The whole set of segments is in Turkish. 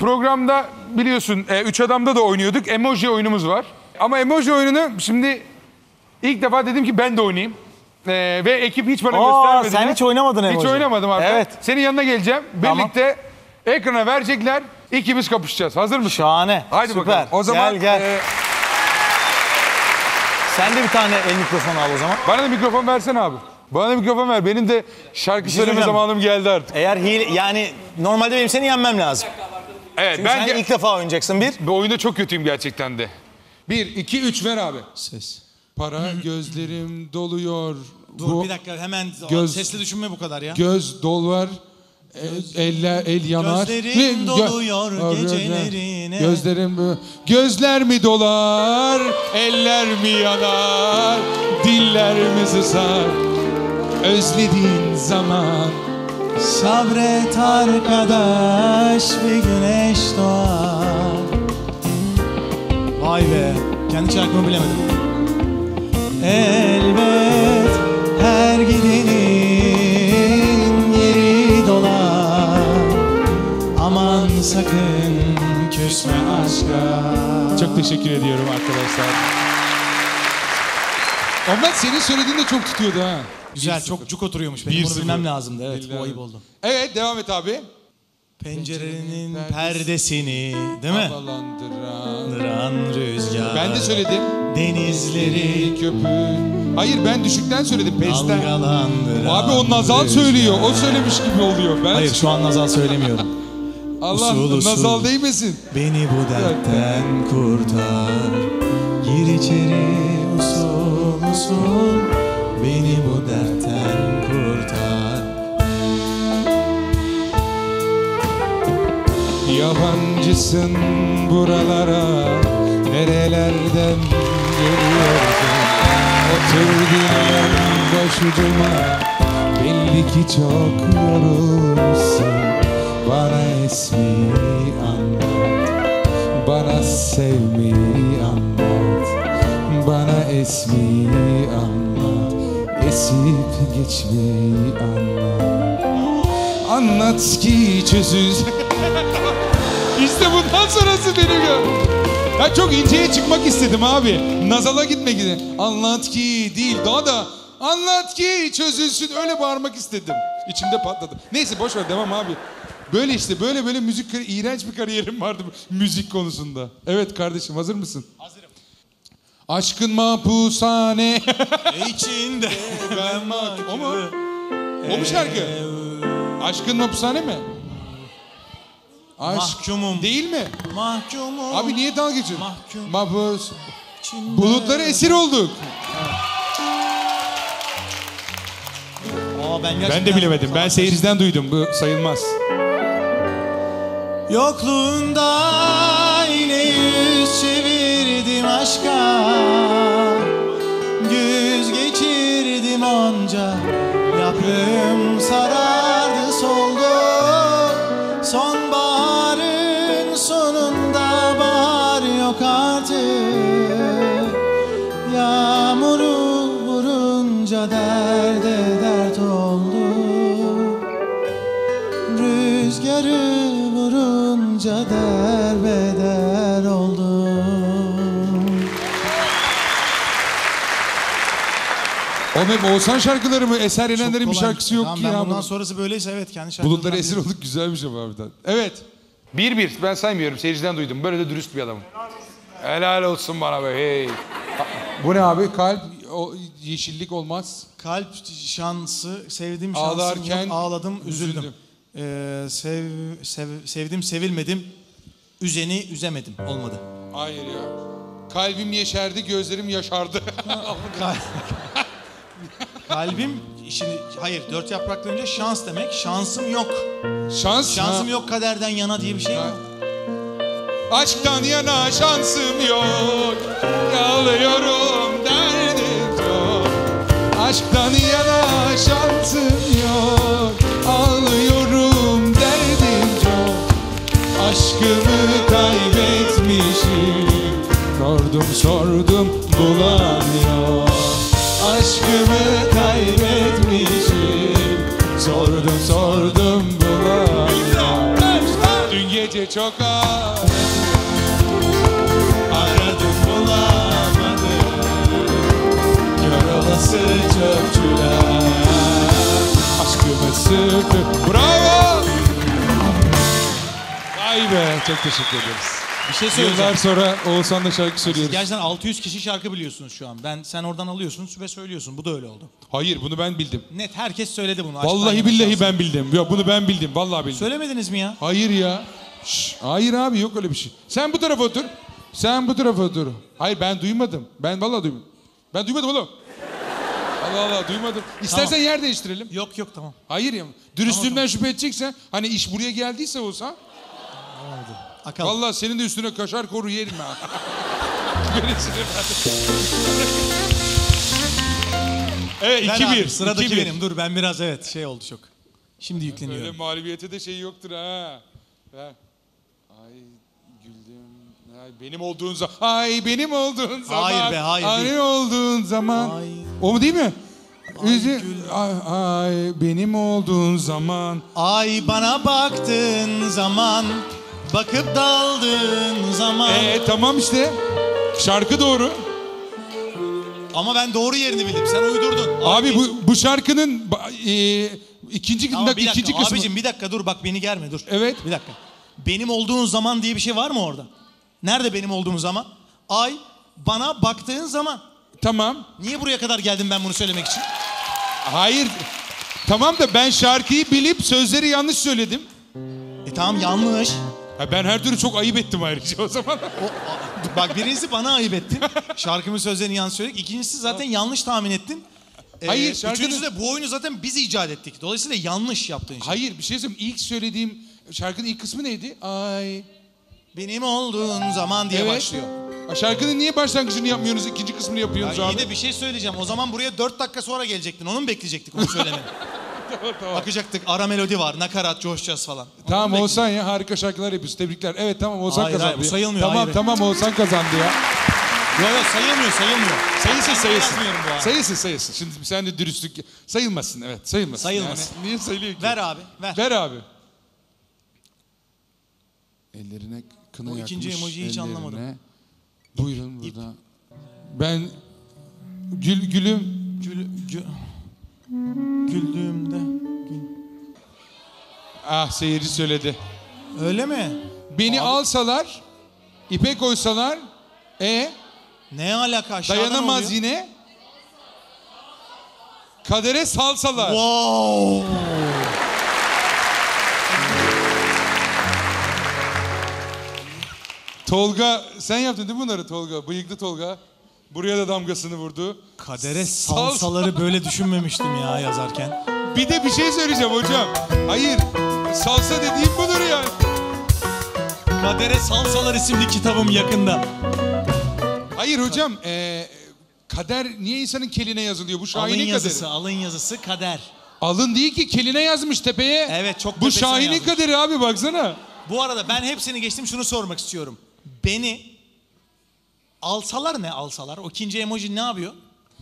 programda biliyorsun e, Üç Adam'da da oynuyorduk. Emoji oyunumuz var. Ama emoji oyununu şimdi ilk defa dedim ki ben de oynayayım. E, ve ekip hiç bana Aa, göstermedi. sen hiç oynamadın Hiç emoji. oynamadım abi. Evet. Senin yanına geleceğim. Tamam. Birlikte ekrana verecekler. İkimiz kapışacağız. Hazır mısın? Şahane. Haydi Süper. bakalım. O zaman gel gel. e, Sen de bir tane el mikrofonu al o zaman. bana da mikrofon versene abi. Bana da mikrofon ver. Benim de şarkı söyleme söyleyeceğim. zamanım geldi artık. Eğer hile yani normalde benim seni yenmem lazım. Evet Çünkü ben sen ge- ilk defa oynayacaksın bir. bu oyunda çok kötüyüm gerçekten de. Bir, iki, üç ver abi. Ses. Para gözlerim doluyor. Dur Bu bir dakika hemen göz- sesli düşünme bu kadar ya. göz dol var. E, eller el yanar. Gözlerim Ve doluyor Gö- gecelerine. Gözlerim gözler mi dolar? Eller mi yanar? Diller mi susar? Özlediğin zaman Sabret arkadaş bir güneş doğar. Vay be. Kendi şarkımı bilemedim. Elbet her gidenin yeri dolar. Aman sakın küsme aşka. çok teşekkür ediyorum arkadaşlar. Onlar senin söylediğin de çok tutuyordu ha. Güzel 1-0. çok cuk oturuyormuş. Benim 1-0. bunu bilmem lazımdı. Evet bu ayıp oldu. Evet devam et abi. Pencerenin perdesini değil mi? Havalandıran. Dıran rüzgar. Ben de söyledim. Denizleri Köpük. Hayır ben düşükten söyledim. Pesten. dalgalandıran Abi o nazal rüzgar. söylüyor. O söylemiş gibi oluyor. Ben Hayır şu an nazal söylemiyorum. Allah usul usul. nazal değmesin. Beni bu dertten kurtar. Gir içeri usul usul. Beni bu dertten kurtar. Yabancısın buralara. Nerelerden geliyorsun? Oturdun başucuma. Belli ki çok yorulmuşsun. Bana esmeyi anlat. Bana sevmeyi anlat. Bana esmeyi anlat. Esip geçmeyi anlat. Anlat ki çözüz. işte bundan sonrası benim ya. Ya çok inceye çıkmak istedim abi. Nazala gitmek istedim. Anlat ki değil daha da anlat ki çözülsün öyle bağırmak istedim. İçimde patladı. Neyse boş ver devam abi. Böyle işte böyle böyle müzik iğrenç bir kariyerim vardı müzik konusunda. Evet kardeşim hazır mısın? Hazırım. Aşkın mapushane. İçinde ben o mu? O mu şarkı? Aşkın mapushane mi? Aşk Mahkumum. değil mi? Mahkumum. Abi niye dalga geçiyorsun? Mahkum. Mapus. içinde- Bulutlara esir olduk. Aa, ben, Ben de bilemedim. Ben seyirciden duydum. Bu sayılmaz. Yokluğunda yine yüz çevirdim aşka Güz geçirdim onca Yaprağım sarardı soldu. Sonbaharın sonunda bahar yok artık. Yağmuru vurunca derde dert oldu. Rüzgarı vurunca derbeder Hep Oğuzhan şarkıları mı? Eser Yenenler'in bir şarkısı yok Tamam, ki ben ya. bundan Bu- sonrası böyleyse evet kendi şarkımdan Bulutlara esir olduk güzelmiş ama harbiden. Evet. Bir bir ben saymıyorum seyirciden duydum. Böyle de dürüst bir adamım. Helal olsun bana be hey. Bu ne abi? Kalp, o yeşillik olmaz. Kalp şansı, sevdim şansım Ağlarken yok, ağladım, üzüldüm. üzüldüm. Ee, sev, sev- sevdim, sevilmedim, üzeni üzemedim, olmadı. Hayır ya. Kalbim yeşerdi, gözlerim yaşardı. Kalbim, şimdi hayır dört yapraklı önce şans demek, şansım yok. Şans. Şansım ha. yok kaderden yana diye bir şey yok. Aşktan yana şansım yok. Yağlıyorum derdim çok. Aşktan yana şansım yok. Ağlıyorum derdim çok. Aşkımı kaybetmişim. Sordum sordum çöpçüler Aşkımı sıkı Bravo Vay be çok teşekkür ederiz. Bir şey söyleyeceğim. Yıllar sonra Oğuzhan'la şarkı söylüyoruz. gerçekten 600 kişi şarkı biliyorsunuz şu an. Ben sen oradan alıyorsun ve söylüyorsun. Bu da öyle oldu. Hayır bunu ben bildim. Net herkes söyledi bunu. Aşktan Vallahi billahi ben bildim. Yok bunu ben bildim. Vallahi bildim. Söylemediniz mi ya? Hayır ya. Şş, hayır abi yok öyle bir şey. Sen bu tarafa otur. Sen bu tarafa otur. Hayır ben duymadım. Ben vallahi duymadım. Ben duymadım oğlum. Allah Allah duymadım. İstersen Tamam. yer değiştirelim. Yok yok tamam. Hayır ya. Dürüstlüğümden şüphe edeceksen hani iş buraya geldiyse olsa Akal. vallahi senin de üstüne kaşar koru yerim ha. Böylesine ben. Evet Ver 2-1. abi, sıradaki 2-1. benim. Dur ben biraz evet şey oldu çok. Şimdi Öyle yükleniyorum. mağlubiyete de şey yoktur ha. Ha. Ay. Ay benim olduğun zaman. Ay benim olduğun zaman. Hayır be, hayır Ay değil. olduğun zaman. Ay. O mu değil mi? Üzü- gül- ay, ay benim olduğun zaman. Ay bana baktığın zaman, bakıp daldığın zaman. Ee tamam işte. Şarkı doğru. Ama ben doğru yerini bildim. Sen uydurdun. Abi bu bu şarkının e, ikinci bak, bir dakika. ikinci kısmı. Abicim bir dakika dur bak beni germe dur. Evet. Bir dakika. Benim olduğun zaman diye bir şey var mı orada? Nerede benim olduğum zaman? Ay bana baktığın zaman. Tamam. Niye buraya kadar geldim ben bunu söylemek için? Hayır. Tamam da ben şarkıyı bilip sözleri yanlış söyledim. E tamam yanlış. Ha, ben her türlü çok ayıp ettim ayrıca o zaman. O, a- bak birincisi bana ayıp ettin. Şarkımın sözlerini yanlış söyledik. İkincisi zaten yanlış tahmin ettin. Ee, Hayır, şarkının- Üçüncüsü de bu oyunu zaten biz icat ettik. Dolayısıyla yanlış yaptığın şey. Hayır bir şey söyleyeyim. İlk söylediğim şarkının ilk kısmı neydi? Ay. Benim olduğun zaman diye Evet. başlıyor. Ha, Şarkının niye başlangıcını yapmıyorsunuz, ikinci kısmını Ya yapıyorsunuz iyi abi? de bir şey söyleyeceğim. O zaman buraya 4 dakika sonra gelecektin. Onu mu bekleyecektik onu söylemeni? Bakacaktık ara melodi var, nakarat, coşacağız falan. Onu Tamam mu Oğuzhan ya harika şarkılar yapıyorsun. Tebrikler. Evet tamam Oğuzhan Hayır, kazandı. hayır, bu ya. sayılmıyor, Tamam hayır. tamam Oğuzhan kazandı ya. Yok yok sayılmıyor sayılmıyor. Sayılsın sayılsın. yazmıyorum bu arada. Sayılsın sayılsın. Şimdi sen de dürüstlük sayılmasın evet sayılmasın. Sayılmasın. Yani niye sayılıyor ki? Ver abi ver. Ver abi. Ellerine kına O yakmış. ikinci emojiyi hiç ellerine. anlamadım. Buyurun burada. Ben gül, gülüm Gül, gül, güldüğümde. gül- ah seyirci söyledi. Öyle mi? Beni alsalar, ipe koysalar, e Ne alaka aşağıdan dayanamaz oluyor? yine. Kadere salsalar. Wow. Tolga sen yaptın değil mi bunları Tolga? Bıyıklı Tolga. Buraya da damgasını vurdu. Kadere Sal- salsaları böyle düşünmemiştim ya yazarken. Bir de bir şey söyleyeceğim hocam. Hayır. Salsa dediğim budur yani. Kadere Salsalar isimli kitabım yakında. Hayır hocam. eee, kader niye insanın keline yazılıyor? Bu Alın Şahin'in yazısı, kaderi. alın yazısı kader. Alın değil ki keline yazmış tepeye. Evet, çok Bu tepesine Şahin'in yazmış. kaderi abi baksana. Bu arada ben hepsini geçtim şunu sormak istiyorum. Beni alsalar ne alsalar? O ikinci emoji ne yapıyor?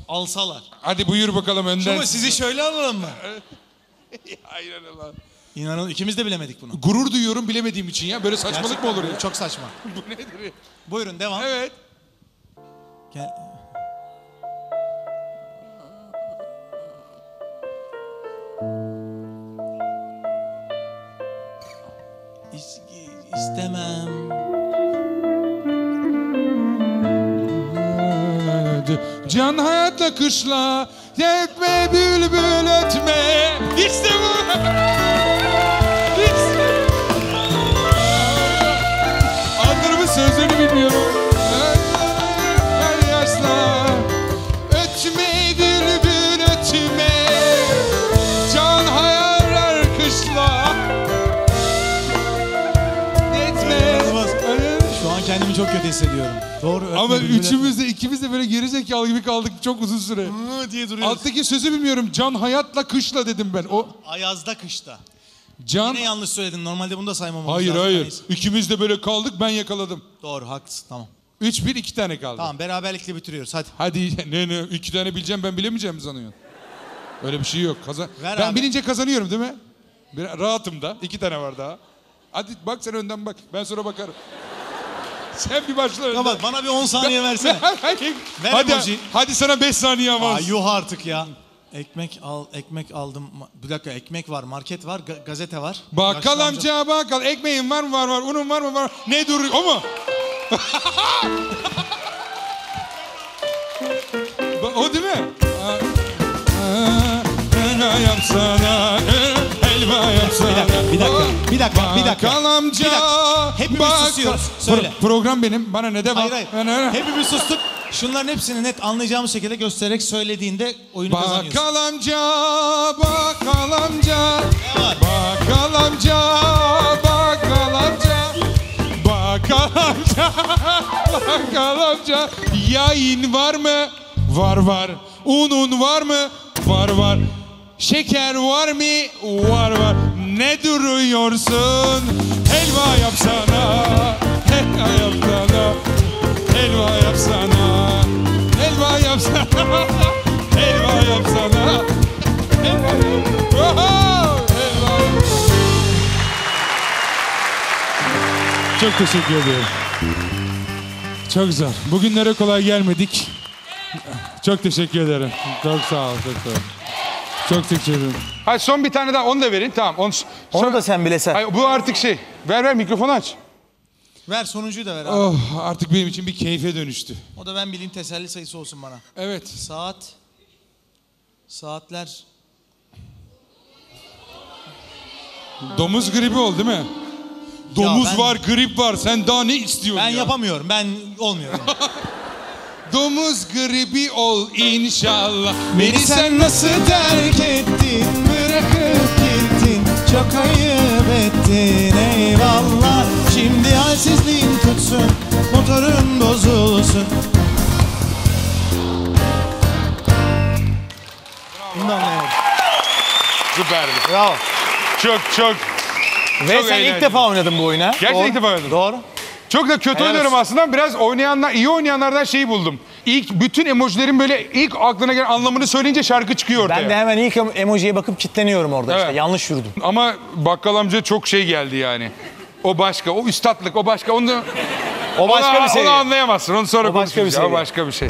Alsalar. Hadi buyur bakalım önden. Ama sizi şöyle alalım mı? Hayır Allah. İnanın ikimiz de bilemedik bunu. Gurur duyuyorum bilemediğim için ya. Böyle saçmalık Gerçekten mı olur ya? Çok saçma. Bu nedir ya? Buyurun devam. Evet. Gel. İs- istemem. Can hayatla kışla Yetme bülbül ötme İşte bu kendimi çok kötü hissediyorum. Doğru. Ama birbirine. üçümüz de ikimiz de böyle gerizekalı gibi kaldık çok uzun süre. Hı diye duruyoruz. Alttaki sözü bilmiyorum. Can hayatla kışla dedim ben. O Ayazda kışta. can Yine yanlış söyledin. Normalde bunu da saymamamız Hayır lazım. hayır. Neyse. İkimiz de böyle kaldık ben yakaladım. Doğru haklısın tamam. 3-1 iki tane kaldı. Tamam beraberlikle bitiriyoruz hadi. Hadi ne ne iki tane bileceğim ben bilemeyeceğim mi sanıyorsun? Öyle bir şey yok. Kazan Ver ben abi. bilince kazanıyorum değil mi? Bir, rahatım da. İki tane var daha. Hadi bak sen önden bak. Ben sonra bakarım. Sen bir başla. Kapat bana bir 10 saniye versene. Ver hadi, emoji. hadi sana 5 saniye avans. yuh artık ya. Ekmek al, ekmek aldım. Bir dakika ekmek var, market var, ga- gazete var. Bakkal Yaşlı amca bakkal. Ekmeğin var mı var var. Unun var mı var. Ne duruyor? O mu? Ba- o değil mi? Aa, aa, yapsana. Bir dakika, bir dakika, bir dakika. Bakkal amca. Bir dakika. Hepimiz susuyoruz. Söyle. Pro- program benim. Bana ne de bak. Hayır hayır. Hepimiz sustuk. Şunların hepsini net anlayacağımız şekilde göstererek söylediğinde oyunu kazanıyorsun. Bakkal amca, bakkal amca, var? bakkal amca, bakkal amca, bakkal amca, bakkal amca. Yayın var mı? Var var. Unun var mı? Var var. Şeker var mı? Var var. Ne duruyorsun? Helva yapsana. Helva yapsana. Helva yapsana. Helva yapsana. Helva yapsana. Helva Çok teşekkür ederim. Çok zor. Bugünlere kolay gelmedik. Çok teşekkür ederim. Çok sağ ol. Çok sağ ol. Çok teşekkür ederim. Hadi son bir tane daha onu da verin. Tamam. Onu, Onu da sen bile sen. Ay, bu artık şey. Ver ver mikrofonu aç. Ver sonuncuyu da ver abi. Oh, artık benim için bir keyfe dönüştü. O da ben bileyim teselli sayısı olsun bana. Evet. Saat. Saatler. Domuz gribi oldu değil mi? Domuz ben- var, grip var. Sen daha ne istiyorsun Ben ya? yapamıyorum. Ben olmuyor. Domuz gribi ol inşallah. Beni sen nasıl terk ettin Bırakıp gittin Çok ayıp ettin eyvallah Şimdi halsizliğin tutsun Motorun bozulsun anlayamadım. Süperdi. Bravo. Çok çok. Ve Çok sen eğlenceli. ilk defa oynadın bu oyunu. ha? Gerçekten ilk defa oynadım. Doğru. Çok da kötü Helal oynuyorum olsun. aslında. Biraz oynayanlar, iyi oynayanlardan şeyi buldum. İlk bütün emojilerin böyle ilk aklına gelen anlamını söyleyince şarkı çıkıyor ortaya. Ben de hemen ilk emojiye bakıp kitleniyorum orada Evet. işte. Yanlış yürüdüm. Ama bakkal amca çok şey geldi yani. O başka, o üstatlık, o başka. Onu, O başka onu, bir seviye. Onu anlayamazsın. Onu sonra O başka bir konuşuruz. O seviye. başka bir şey.